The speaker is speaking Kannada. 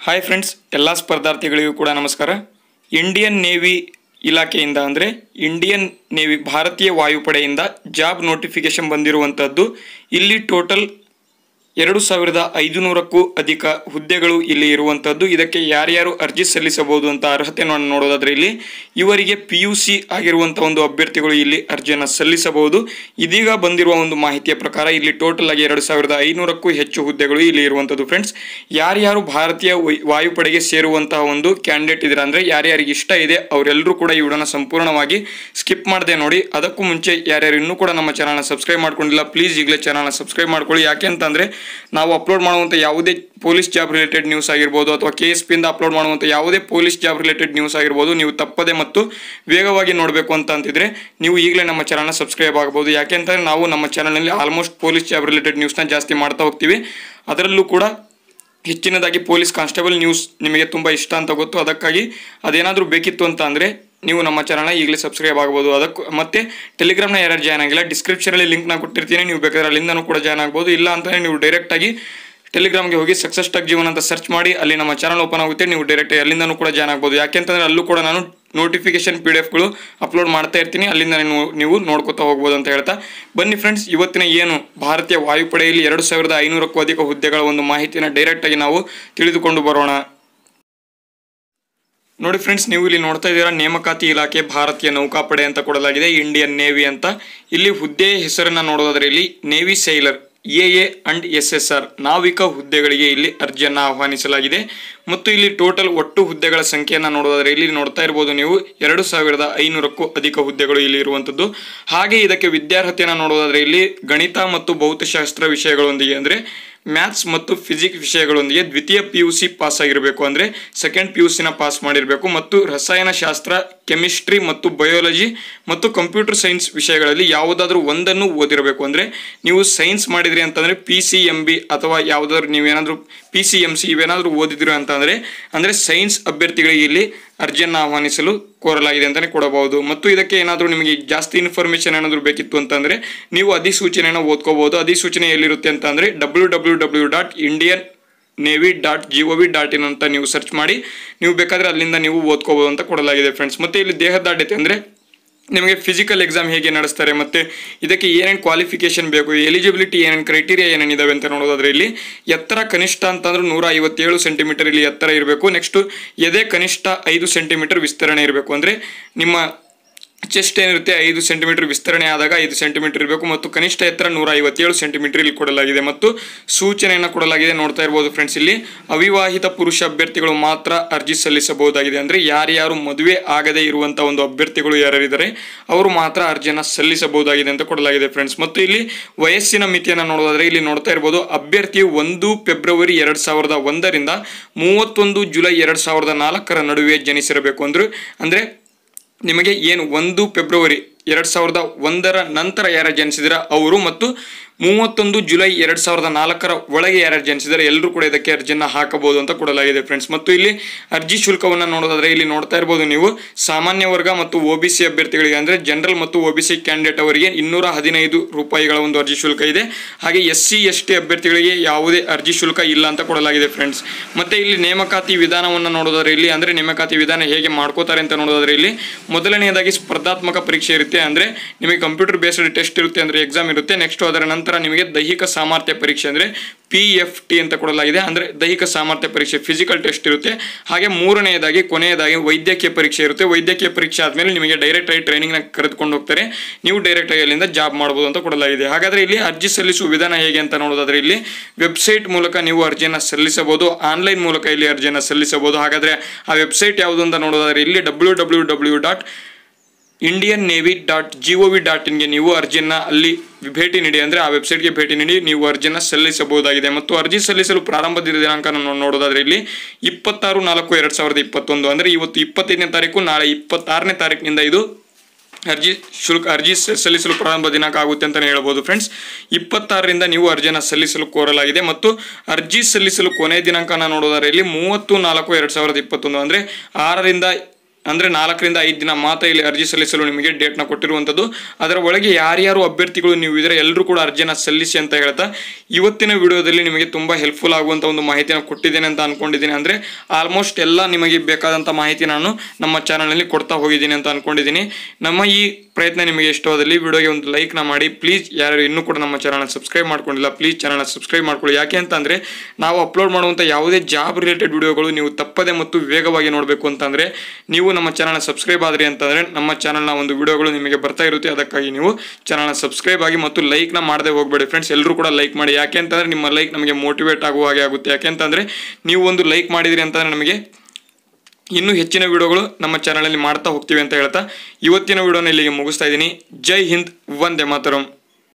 ಹಾಯ್ ಫ್ರೆಂಡ್ಸ್ ಎಲ್ಲ ಸ್ಪರ್ಧಾರ್ಥಿಗಳಿಗೂ ಕೂಡ ನಮಸ್ಕಾರ. ಇಂಡಿಯನ್ ನೇವಿ ಇಲಾಖೆಯಿಂದ ಅಂದರೆ ಇಂಡಿಯನ್ ನೇವಿ ಭಾರತೀಯ ವಾಯುಪಡೆಯಿಂದ ಜಾಬ್ ನೋಟಿಫಿಕೇಶನ್ ಬಂದಿರುವಂಥದ್ದು ಇಲ್ಲಿ ಟೋಟಲ್ ಎರಡು ಸಾವಿರದ ಐದುನೂರಕ್ಕೂ ಅಧಿಕ ಹುದ್ದೆಗಳು ಇಲ್ಲಿ ಇರುವಂಥದ್ದು ಇದಕ್ಕೆ ಯಾರ್ಯಾರು ಅರ್ಜಿ ಸಲ್ಲಿಸಬಹುದು ಅಂತ ಅರ್ಹತೆಯನ್ನು ನೋಡೋದಾದ್ರೆ ಇಲ್ಲಿ ಇವರಿಗೆ ಪಿ ಯು ಸಿ ಆಗಿರುವಂಥ ಒಂದು ಅಭ್ಯರ್ಥಿಗಳು ಇಲ್ಲಿ ಅರ್ಜಿಯನ್ನು ಸಲ್ಲಿಸಬಹುದು. ಇದೀಗ ಬಂದಿರುವ ಒಂದು ಮಾಹಿತಿಯ ಪ್ರಕಾರ ಇಲ್ಲಿ ಟೋಟಲ್ ಆಗಿ ಎರಡು ಸಾವಿರದ ಐನೂರಕ್ಕೂ ಹೆಚ್ಚು ಹುದ್ದೆಗಳು ಇಲ್ಲಿ ಇರುವಂಥದ್ದು ಫ್ರೆಂಡ್ಸ್. ಯಾರ್ಯಾರು ಭಾರತೀಯ ವಾಯುಪಡೆಗೆ ಸೇರುವಂತಹ ಒಂದು ಕ್ಯಾಂಡಿಡೇಟ್ ಇದ್ದೀರಾ ಅಂದರೆ ಯಾರ್ಯಾರಿಗೆ ಇಷ್ಟ ಇದೆ ಅವರೆಲ್ಲರೂ ಕೂಡ ಈ ವಿಡಿಯೋನ ಸಂಪೂರ್ಣವಾಗಿ ಸ್ಕಿಪ್ ಮಾಡದೆ ನೋಡಿ. ಅದಕ್ಕೂ ಮುಂಚೆ ಯಾರ್ಯಾರು ಇನ್ನೂ ಕೂಡ ನಮ್ಮ ಚಾನಲ್ನ ಸಬ್ಸ್ಕ್ರೈಬ್ ಮಾಡ್ಕೊಂಡಿಲ್ಲ, ಪ್ಲೀಸ್ ಈಗಲೇ ಚಾನಲ್ನ ಸಬ್ಸ್ಕ್ರೈಬ್ ಮಾಡ್ಕೊಳ್ಳಿ. ಯಾಕೆ ಅಂತಂದರೆ ನಾವು ಅಪ್ಲೋಡ್ ಮಾಡುವಂಥ ಯಾವುದೇ ಪೊಲೀಸ್ ಜಾಬ್ ರಿಲೇಟೆಡ್ ನ್ಯೂಸ್ ಆಗಿರ್ಬೋದು ಅಥವಾ ಕೆ ಎಸ್ ಪಿಯಿಂದ ಅಪ್ಲೋಡ್ ಮಾಡುವಂಥ ಯಾವುದೇ ಪೊಲೀಸ್ ಜಾಬ್ ರಿಲೇಟೆಡ್ ನ್ಯೂಸ್ ಆಗಿರ್ಬೋದು, ನೀವು ತಪ್ಪದೆ ಮತ್ತು ವೇಗವಾಗಿ ನೋಡಬೇಕು ಅಂತ ಅಂತಿದ್ರೆ ನೀವು ಈಗಲೇ ನಮ್ಮ ಚಾನಲ್ನ ಸಬ್ಸ್ಕ್ರೈಬ್ ಆಗ್ಬೋದು. ಯಾಕೆಂತಂದರೆ ನಾವು ನಮ್ಮ ಚಾನಲ್ನಲ್ಲಿ ಆಲ್ಮೋಸ್ಟ್ ಪೊಲೀಸ್ ಜಾಬ್ ರಿಲೇಟೆಡ್ ನ್ಯೂಸ್ನ ಜಾಸ್ತಿ ಮಾಡ್ತಾ ಹೋಗ್ತೀವಿ. ಅದರಲ್ಲೂ ಕೂಡ ಹೆಚ್ಚಿನದಾಗಿ ಪೊಲೀಸ್ ಕಾನ್ಸ್ಟೇಬಲ್ ನ್ಯೂಸ್ ನಿಮಗೆ ತುಂಬ ಇಷ್ಟ ಅಂತ ಗೊತ್ತು. ಅದಕ್ಕಾಗಿ ಅದೇನಾದರೂ ಬೇಕಿತ್ತು ಅಂತ ಅಂದರೆ ನೀವು ನಮ್ಮ ಚಾನಲ್ನ ಈಗಲೇ ಸಬ್ಸ್ಕ್ರೈಬ್ ಆಗ್ಬೋದು. ಅದಕ್ಕೂ ಮತ್ತೆ ಟೆಲಿಗ್ರಾಮ್ನ ಯಾರು ಜಾಯ್ನ್ ಆಗಿಲ್ಲ ಡಿಸ್ಕ್ರಿಪ್ಷನಲ್ಲಿ ಲಿಂಕ್ನ ಕೊಟ್ಟಿರ್ತೀನಿ. ನೀವು ಬೇಕಾದ್ರೆ ಅಲ್ಲಿಂದನೂ ಕೂಡ ಜಾಯ್ನ್ ಆಗ್ಬೋದು. ಇಲ್ಲ ಅಂತಂದರೆ ನೀವು ಡೈರೆಕ್ಟಾಗಿ ಟೆಲಿಗ್ರಾಮ್ಗೆ ಹೋಗಿ ಸಕ್ಸಸ್ ಟಕ್ ಜೀವನ ಅಂತ ಸರ್ಚ್ ಮಾಡಿ, ಅಲ್ಲಿ ನಮ್ಮ ಚಾನಲ್ ಓಪನ್ ಆಗುತ್ತೆ. ನೀವು ಡೈರೆಕ್ಟ್ ಅಲ್ಲಿಂದನೂ ಕೂಡ ಜಾಯ್ನ್ ಆಗ್ಬೋದು. ಯಾಕೆಂತಂದರೆ ಅಲ್ಲೂ ಕೂಡ ನಾನು ನೋಟಿಫಿಕೇಶನ್ ಪಿ ಡಿ ಎಫ್ಗಳು ಅಪ್ಲೋಡ್ ಮಾಡ್ತಾ ಇರ್ತೀನಿ. ಅಲ್ಲಿಂದ ನೀವು ನೀವು ನೋಡ್ಕೊತಾ ಹೋಗ್ಬೋದು ಅಂತ ಹೇಳ್ತಾ. ಬನ್ನಿ ಫ್ರೆಂಡ್ಸ್ ಇವತ್ತಿನ ಏನು ಭಾರತೀಯ ವಾಯುಪಡೆಯಲ್ಲಿ ಎರಡು ಸಾವಿರದ ಐನೂರಕ್ಕೂ ಅಧಿಕ ಹುದ್ದೆಗಳ ಒಂದು ಮಾಹಿತಿನ ಡೈರೆಕ್ಟಾಗಿ ನಾವು ತಿಳಿದುಕೊಂಡು ಬರೋಣ. ನೋಡಿ ಫ್ರೆಂಡ್ಸ್ ನೀವು ಇಲ್ಲಿ ನೋಡ್ತಾ ಇದ್ದೀರಾ, ನೇಮಕಾತಿ ಇಲಾಖೆ ಭಾರತೀಯ ನೌಕಾಪಡೆ ಅಂತ ಕೊಡಲಾಗಿದೆ ಇಂಡಿಯನ್ ನೇವಿ ಅಂತ. ಇಲ್ಲಿ ಹುದ್ದೆ ಹೆಸರನ್ನ ನೋಡೋದಾದ್ರೆ ಇಲ್ಲಿ navy sailor A A and S S R, ನಾವಿಕ ಹುದ್ದೆಗಳಿಗೆ ಇಲ್ಲಿ ಅರ್ಜಿಯನ್ನು ಆಹ್ವಾನಿಸಲಾಗಿದೆ. ಮತ್ತು ಇಲ್ಲಿ ಟೋಟಲ್ ಒಟ್ಟು ಹುದ್ದೆಗಳ ಸಂಖ್ಯೆಯನ್ನು ನೋಡೋದಾದ್ರೆ ಇಲ್ಲಿ ನೋಡ್ತಾ ಇರ್ಬೋದು ನೀವು, ಎರಡು ಸಾವಿರದ ಐನೂರಕ್ಕೂ ಅಧಿಕ ಹುದ್ದೆಗಳು ಇಲ್ಲಿ ಇರುವಂಥದ್ದು ಹಾಗೆ ಇದಕ್ಕೆ ವಿದ್ಯಾರ್ಹತೆಯನ್ನು ನೋಡೋದಾದ್ರೆ ಇಲ್ಲಿ ಗಣಿತ ಮತ್ತು ಭೌತಶಾಸ್ತ್ರ ವಿಷಯಗಳೊಂದಿಗೆ ಅಂದರೆ ಮ್ಯಾಥ್ಸ್ ಮತ್ತು ಫಿಸಿಕ್ಸ್ ವಿಷಯಗಳೊಂದಿಗೆ ದ್ವಿತೀಯ ಪಿ ಯು ಸಿ ಪಾಸ್ ಆಗಿರಬೇಕು ಅಂದರೆ ಸೆಕೆಂಡ್ ಪಿ ಯು ಸಿನ ಪಾಸ್ ಮಾಡಿರಬೇಕು ಮತ್ತು ರಸಾಯನಶಾಸ್ತ್ರ ಕೆಮಿಸ್ಟ್ರಿ ಮತ್ತು ಬಯೋಲಜಿ ಮತ್ತು ಕಂಪ್ಯೂಟರ್ ಸೈನ್ಸ್ ವಿಷಯಗಳಲ್ಲಿ ಯಾವುದಾದ್ರೂ ಒಂದನ್ನು ಓದಿರಬೇಕು. ಅಂದರೆ ನೀವು ಸೈನ್ಸ್ ಮಾಡಿದ್ರಿ ಅಂತಂದರೆ ಪಿ ಸಿ ಎಂ ಬಿ ಅಥವಾ ಯಾವುದಾದ್ರೂ ನೀವೇನಾದರೂ ಪಿ ಸಿ ಎಂ ಸಿ ಇವೇನಾದರೂ ಓದಿದಿರೋ ಅಂತಂದರೆ, ಅಂದರೆ ಸೈನ್ಸ್ ಅಭ್ಯರ್ಥಿಗಳಿಗೆ ಇಲ್ಲಿ ಅರ್ಜಿಯನ್ನು ಆಹ್ವಾನಿಸಲು ಕೋರಲಾಗಿದೆ ಅಂತಲೇ ಕೊಡಬಹುದು. ಮತ್ತು ಇದಕ್ಕೆ ಏನಾದರೂ ನಿಮಗೆ ಜಾಸ್ತಿ ಇನ್ಫಾರ್ಮೇಷನ್ ಏನಾದರೂ ಬೇಕಿತ್ತು ಅಂತಂದರೆ, ನೀವು ಅಧಿಸೂಚನೆಯನ್ನು ಓದ್ಕೋಬಹುದು. ಅಧಿಸೂಚನೆ ಎಲ್ಲಿರುತ್ತೆ ಅಂತಂದರೆ W W W dot Indian navy dot G O V dot in ಅಂತ ನೀವು ಸರ್ಚ್ ಮಾಡಿ. ನೀವು ಬೇಕಾದರೆ ಅಲ್ಲಿಂದ ನೀವು ಓದ್ಕೋಬೋದು ಅಂತ ಕೊಡಲಾಗಿದೆ ಫ್ರೆಂಡ್ಸ್ ಮತ್ತು ಇಲ್ಲಿ ದೇಹದಾಢ್ಯತೆ ಅಂದರೆ ನಿಮಗೆ ಫಿಸಿಕಲ್ ಎಕ್ಸಾಮ್ ಹೇಗೆ ನಡೆಸ್ತಾರೆ ಮತ್ತು ಇದಕ್ಕೆ ಏನೇನು ಕ್ವಾಲಿಫಿಕೇಷನ್ ಬೇಕು ಎಲಿಜಿಬಿಲಿಟಿ ಏನೇನು ಕ್ರೈಟೀರಿಯಾ ಏನೇನಿದಾವೆ ಅಂತ ನೋಡೋದಾದ್ರೆ ಇಲ್ಲಿ ಎತ್ತರ ಕನಿಷ್ಠ ಅಂತಂದ್ರೆ ನೂರ ಐವತ್ತೇಳು ಸೆಂಟಿಮೀಟರ್ ಇಲ್ಲಿ ಎತ್ತರ ಇರಬೇಕು. ನೆಕ್ಸ್ಟು ಎದೆ ಕನಿಷ್ಠ ಐದು ಸೆಂಟಿಮೀಟರ್ ವಿಸ್ತರಣೆ ಇರಬೇಕು. ಅಂದರೆ ನಿಮ್ಮ ಚೆಸ್ಟ್ ಏನಿರುತ್ತೆ ಐದು ಸೆಂಟಿಮೀಟರ್ ವಿಸ್ತರಣೆ ಆದಾಗ ಐದು ಸೆಂಟಿಮೀಟರ್ ಇರಬೇಕು ಮತ್ತು ಕನಿಷ್ಠ ಎತ್ತರ ನೂರ ಐವತ್ತೇಳು ಸೆಂಟಿಮೀಟರ್ ಇಲ್ಲಿ ಕೊಡಲಾಗಿದೆ ಮತ್ತು ಸೂಚನೆಯನ್ನು ಕೊಡಲಾಗಿದೆ ನೋಡ್ತಾ ಇರ್ಬೋದು ಫ್ರೆಂಡ್ಸ್ ಇಲ್ಲಿ ಅವಿವಾಹಿತ ಪುರುಷ ಅಭ್ಯರ್ಥಿಗಳು ಮಾತ್ರ ಅರ್ಜಿ ಸಲ್ಲಿಸಬಹುದಾಗಿದೆ. ಅಂದರೆ ಯಾರ್ಯಾರು ಮದುವೆ ಆಗದೇ ಇರುವಂಥ ಒಂದು ಅಭ್ಯರ್ಥಿಗಳು ಯಾರ್ಯಾರಿದ್ದಾರೆ, ಅವರು ಮಾತ್ರ ಅರ್ಜಿಯನ್ನು ಸಲ್ಲಿಸಬಹುದಾಗಿದೆ ಅಂತ ಕೊಡಲಾಗಿದೆ ಫ್ರೆಂಡ್ಸ್ ಮತ್ತು ಇಲ್ಲಿ ವಯಸ್ಸಿನ ಮಿತಿಯನ್ನು ನೋಡೋದಾದ್ರೆ ಇಲ್ಲಿ ನೋಡ್ತಾ ಇರ್ಬೋದು ಅಭ್ಯರ್ಥಿ ಒಂದು ಫೆಬ್ರವರಿ ಎರಡು ಸಾವಿರದ ಒಂದರಿಂದ ಮೂವತ್ತೊಂದು ಜುಲೈ ಎರಡು ಸಾವಿರದ ನಾಲ್ಕರ ನಡುವೆ ಜನಿಸಿರಬೇಕು ಅಂದ್ರೆ ಅಂದರೆ ನಿಮಗೆ ಏನು ಒಂದು ಫೆಬ್ರವರಿ ಎರಡು ಸಾವಿರದ ಒಂದರ ನಂತರ ಯಾರು ಜನಿಸಿದಿರ ಅವರು ಮತ್ತು ಮೂವತ್ತೊಂದು ಜುಲೈ ಎರಡು ಸಾವಿರದ ನಾಲ್ಕರ ಒಳಗೆ ಯಾರು ಜನಿಸಿದರೆ ಎಲ್ಲರೂ ಕೂಡ ಇದಕ್ಕೆ ಅರ್ಜಿಯನ್ನು ಹಾಕಬಹುದು ಅಂತ ಕೊಡಲಾಗಿದೆ ಫ್ರೆಂಡ್ಸ್ ಮತ್ತು ಇಲ್ಲಿ ಅರ್ಜಿ ಶುಲ್ಕವನ್ನು ನೋಡೋದಾದ್ರೆ, ಇಲ್ಲಿ ನೋಡ್ತಾ ಇರ್ಬೋದು ನೀವು, ಸಾಮಾನ್ಯ ವರ್ಗ ಮತ್ತು ಓ ಬಿ ಸಿ ಅಭ್ಯರ್ಥಿಗಳಿಗೆ ಅಂದರೆ ಜನರಲ್ ಮತ್ತು ಓ ಬಿ ಸಿ ಕ್ಯಾಂಡಿಡೇಟ್ ಅವರಿಗೆ ಇನ್ನೂರ ಹದಿನೈದು ರೂಪಾಯಿಗಳ ಒಂದು ಅರ್ಜಿ ಶುಲ್ಕ ಇದೆ. ಹಾಗೆ ಎಸ್ ಸಿ ಎಸ್ ಟಿ ಅಭ್ಯರ್ಥಿಗಳಿಗೆ ಯಾವುದೇ ಅರ್ಜಿ ಶುಲ್ಕ ಇಲ್ಲ ಅಂತ ಕೊಡಲಾಗಿದೆ ಫ್ರೆಂಡ್ಸ್ ಮತ್ತೆ ಇಲ್ಲಿ ನೇಮಕಾತಿ ವಿಧಾನವನ್ನು ನೋಡೋದಾದ್ರೆ, ಇಲ್ಲಿ ಅಂದರೆ ನೇಮಕಾತಿ ವಿಧಾನ ಹೇಗೆ ಮಾಡ್ಕೋತಾರೆ ಅಂತ ನೋಡೋದಾದ್ರೆ, ಇಲ್ಲಿ ಮೊದಲನೆಯದಾಗಿ ಸ್ಪರ್ಧಾತ್ಮಕ ಪರೀಕ್ಷೆ ಇರುತ್ತೆ ಅಂದರೆ ನಿಮಗೆ ಕಂಪ್ಯೂಟರ್ ಬೇಸ್ಡ್ ಟೆಸ್ಟ್ ಇರುತ್ತೆ ಅಂದರೆ ಎಕ್ಸಾಮ್ ಇರುತ್ತೆ. ನೆಕ್ಸ್ಟ್ ಅದರ ನಂತರ ನಿಮಗೆ ದೈಹಿಕ ಸಾಮರ್ಥ್ಯ ಪರೀಕ್ಷೆ ಅಂದರೆ ಪಿ ಎಫ್ ಟಿ ಅಂತ ಕೊಡಲಾಗಿದೆ. ಅಂದರೆ ದೈಹಿಕ ಸಾಮರ್ಥ್ಯ ಪರೀಕ್ಷೆ ಫಿಸಿಕಲ್ ಟೆಸ್ಟ್ ಇರುತ್ತೆ. ಹಾಗೆ ಮೂರನೆಯದಾಗಿ, ಕೊನೆಯದಾಗಿ ವೈದ್ಯಕೀಯ ಪರೀಕ್ಷೆ ಇರುತ್ತೆ. ವೈದ್ಯಕೀಯ ಪರೀಕ್ಷೆ ಆದಮೇಲೆ ನಿಮಗೆ ಡೈರೆಕ್ಟ್ ಆಗಿ ಟ್ರೈನಿಂಗ್ನ ಕರೆದುಕೊಂಡು ಹೋಗ್ತಾರೆ. ನೀವು ಡೈರೆಕ್ಟ್ ಆಗಿ ಅಲ್ಲಿಂದ ಜಾಬ್ ಮಾಡ್ಬೋದು ಅಂತ ಕೊಡಲಾಗಿದೆ. ಹಾಗಾದರೆ ಇಲ್ಲಿ ಅರ್ಜಿ ಸಲ್ಲಿಸುವ ವಿಧಾನ ಹೇಗೆ ಅಂತ ನೋಡೋದಾದ್ರೆ ಇಲ್ಲಿ ವೆಬ್ಸೈಟ್ ಮೂಲಕ ನೀವು ಅರ್ಜಿಯನ್ನು ಸಲ್ಲಿಸಬಹುದು. ಆನ್ಲೈನ್ ಮೂಲಕ ಇಲ್ಲಿ ಅರ್ಜಿಯನ್ನು ಸಲ್ಲಿಸಬಹುದು. ಹಾಗಾದರೆ ಆ ವೆಬ್ಸೈಟ್ ಯಾವುದು ಅಂತ ನೋಡೋದಾದ್ರೆ ಇಲ್ಲಿ W Indian navy dot G O V dot ಇನ್ಗೆ ನೀವು ಅರ್ಜಿಯನ್ನು ಅಲ್ಲಿ ಭೇಟಿ ನೀಡಿ, ಅಂದರೆ ಆ ವೆಬ್ಸೈಟ್ಗೆ ಭೇಟಿ ನೀಡಿ ನೀವು ಅರ್ಜಿಯನ್ನು ಸಲ್ಲಿಸಬಹುದಾಗಿದೆ. ಮತ್ತು ಅರ್ಜಿ ಸಲ್ಲಿಸಲು ಪ್ರಾರಂಭದ ದಿನಾಂಕ ನೋಡೋದಾದ್ರೆ ಇಲ್ಲಿ ಇಪ್ಪತ್ತಾರು ನಾಲ್ಕು ಎರಡು ಸಾವಿರದ ಇಪ್ಪತ್ತೊಂದು, ಅಂದರೆ ಇವತ್ತು ಇಪ್ಪತ್ತೈದನೇ ತಾರೀಕು, ನಾಳೆ ಇಪ್ಪತ್ತಾರನೇ ತಾರೀಕಿನಿಂದ ಇದು ಅರ್ಜಿ ಶುಲ್ಕ, ಅರ್ಜಿ ಸಲ್ಲಿಸಲು ಪ್ರಾರಂಭ ದಿನಾಂಕ ಆಗುತ್ತೆ ಅಂತಲೇ ಹೇಳ್ಬೋದು ಫ್ರೆಂಡ್ಸ್ ಇಪ್ಪತ್ತಾರರಿಂದ ನೀವು ಅರ್ಜಿಯನ್ನು ಸಲ್ಲಿಸಲು ಕೋರಲಾಗಿದೆ. ಮತ್ತು ಅರ್ಜಿ ಸಲ್ಲಿಸಲು ಕೊನೆಯ ದಿನಾಂಕನ ನೋಡೋದಾದ್ರೆ ಇಲ್ಲಿ ಮೂವತ್ತು ನಾಲ್ಕು ಎರಡು ಸಾವಿರದ ಇಪ್ಪತ್ತೊಂದು, ಅಂದರೆ ಆರರಿಂದ ಅಂದರೆ ನಾಲ್ಕರಿಂದ ಐದು ದಿನ ಮಾತ್ರ ಇಲ್ಲಿ ಅರ್ಜಿ ಸಲ್ಲಿಸಲು ನಿಮಗೆ ಡೇಟ್ನ ಕೊಟ್ಟಿರುವಂಥದ್ದು. ಅದರ ಒಳಗೆ ಯಾರ್ಯಾರು ಅಭ್ಯರ್ಥಿಗಳು ನೀವು ಇದ್ರೆ ಎಲ್ಲರೂ ಕೂಡ ಅರ್ಜಿನ ಸಲ್ಲಿಸಿ ಅಂತ ಹೇಳ್ತಾ, ಇವತ್ತಿನ ವಿಡಿಯೋದಲ್ಲಿ ನಿಮಗೆ ತುಂಬ ಹೆಲ್ಪ್ಫುಲ್ ಆಗುವಂಥ ಒಂದು ಮಾಹಿತಿನ ಕೊಟ್ಟಿದ್ದೇನೆ ಅಂತ ಅಂದ್ಕೊಂಡಿದ್ದೀನಿ ಅಂದರೆ ಆಲ್ಮೋಸ್ಟ್ ಎಲ್ಲ ನಿಮಗೆ ಬೇಕಾದಂಥ ಮಾಹಿತಿ ನಾನು ನಮ್ಮ ಚಾನಲಲ್ಲಿ ಕೊಡ್ತಾ ಹೋಗಿದ್ದೀನಿ ಅಂತ ಅನ್ಕೊಂಡಿದ್ದೀನಿ. ನಮ್ಮ ಈ ಪ್ರಯತ್ನ ನಿಮಗೆ ಇಷ್ಟವಾದಲ್ಲಿ ವಿಡಿಯೋಗೆ ಒಂದು ಲೈಕ್ನ ಮಾಡಿ ಪ್ಲೀಸ್ ಯಾರು ಇನ್ನೂ ಕೂಡ ನಮ್ಮ ಚಾನಲ್ನ ಸಬ್ಸ್ಕ್ರೈಬ್ ಮಾಡ್ಕೊಂಡಿಲ್ಲ ಪ್ಲೀಸ್ ಚಾನಲ್ನ ಸಬ್ಸ್ಕ್ರೈಬ್ ಮಾಡ್ಕೊಳ್ಳಿ. ಯಾಕೆ ಅಂತಂದರೆ ನಾವು ಅಪ್ಲೋಡ್ ಮಾಡುವಂಥ ಯಾವುದೇ ಜಾಬ್ ರಿಲೇಟೆಡ್ ವಿಡಿಯೋಗಳು ನೀವು ತಪ್ಪದೆ ಮತ್ತು ವೇಗವಾಗಿ ನೋಡಬೇಕು ಅಂತಂದರೆ ನೀವು ನಮ್ಮ ಚಾನಲ್ನ ಸಬ್ಸ್ಕ್ರೈಬ್ ಆದ್ರಿ ಅಂತಂದರೆ ನಮ್ಮ ಚಾನಲ್ನ ಒಂದು ವಿಡಿಯೋಗಳು ನಿಮಗೆ ಬರ್ತಾ ಇರುತ್ತೆ. ಅದಕ್ಕಾಗಿ ನೀವು ಚಾನಲ್ನ ಸಬ್ಸ್ಕ್ರೈಬ್ ಆಗಿ ಮತ್ತು ಲೈಕ್ನ ಮಾಡದೆ ಹೋಗಬೇಡಿ ಫ್ರೆಂಡ್ಸ್ ಎಲ್ಲರೂ ಕೂಡ ಲೈಕ್ ಮಾಡಿ. ಯಾಕೆ ಅಂತಂದರೆ ನಿಮ್ಮ ಲೈಕ್ ನಮಗೆ ಮೋಟಿವೇಟ್ ಆಗುವ ಹಾಗೆ ಆಗುತ್ತೆ. ಯಾಕೆ ಅಂತಂದರೆ ನೀವು ಒಂದು ಲೈಕ್ ಮಾಡಿದಿರಿ ಅಂತಂದರೆ ನಮಗೆ ಇನ್ನೂ ಹೆಚ್ಚಿನ ವಿಡಿಯೋಗಳು ನಮ್ಮ ಚಾನಲಲ್ಲಿ ಮಾಡ್ತಾ ಹೋಗ್ತೀವಿ ಅಂತ ಹೇಳ್ತಾ ಇವತ್ತಿನ ವಿಡಿಯೋನ ಇಲ್ಲಿಗೆ ಮುಗಿಸ್ತಾ ಇದ್ದೀನಿ. ಜೈ ಹಿಂದ್, ವಂದೇ ಮಾತರಂ.